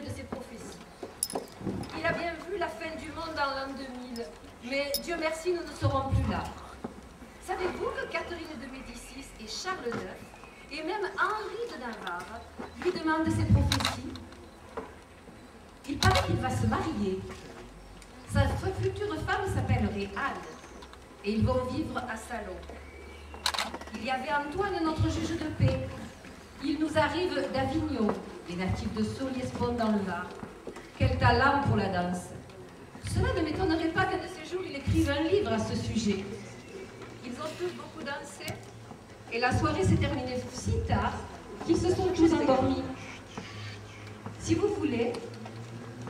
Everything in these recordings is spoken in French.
de ses prophéties. Il a bien vu la fin du monde en l'an 2000, mais Dieu merci, nous ne serons plus là. Savez-vous que Catherine de Médicis et Charles IX, et même Henri de Navarre, lui demandent ses prophéties? Il paraît qu'il va se marier. Sa future femme s'appellerait Anne, et ils vont vivre à Salon. Il y avait Antoine, notre juge de paix. Il nous arrive d'Avignon, les natifs de Soliespont dans le Var. Quel talent pour la danse. Cela ne m'étonnerait pas qu'un de ces jours, il écrive un livre à ce sujet. Ils ont tous beaucoup dansé, et la soirée s'est terminée si tard qu'ils se sont tous endormis. Si vous voulez,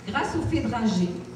grâce au fait dragé, nous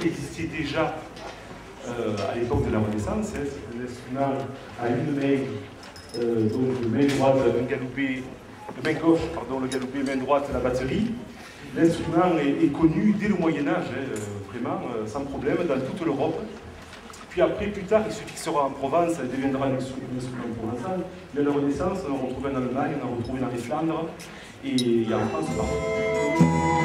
Qui existait déjà à l'époque de la Renaissance. Hein, c'est à une main, donc main droite, un galoubet, main gauche, pardon, le galoubet, main droite, la batterie. L'instrument est, connu dès le Moyen Âge, hein, vraiment, sans problème, dans toute l'Europe. Puis après, plus tard, il se fixera en Provence, il deviendra un instrument provençal. Mais la Renaissance, on en retrouve en Allemagne, on en retrouve dans les Flandres, et en France partout.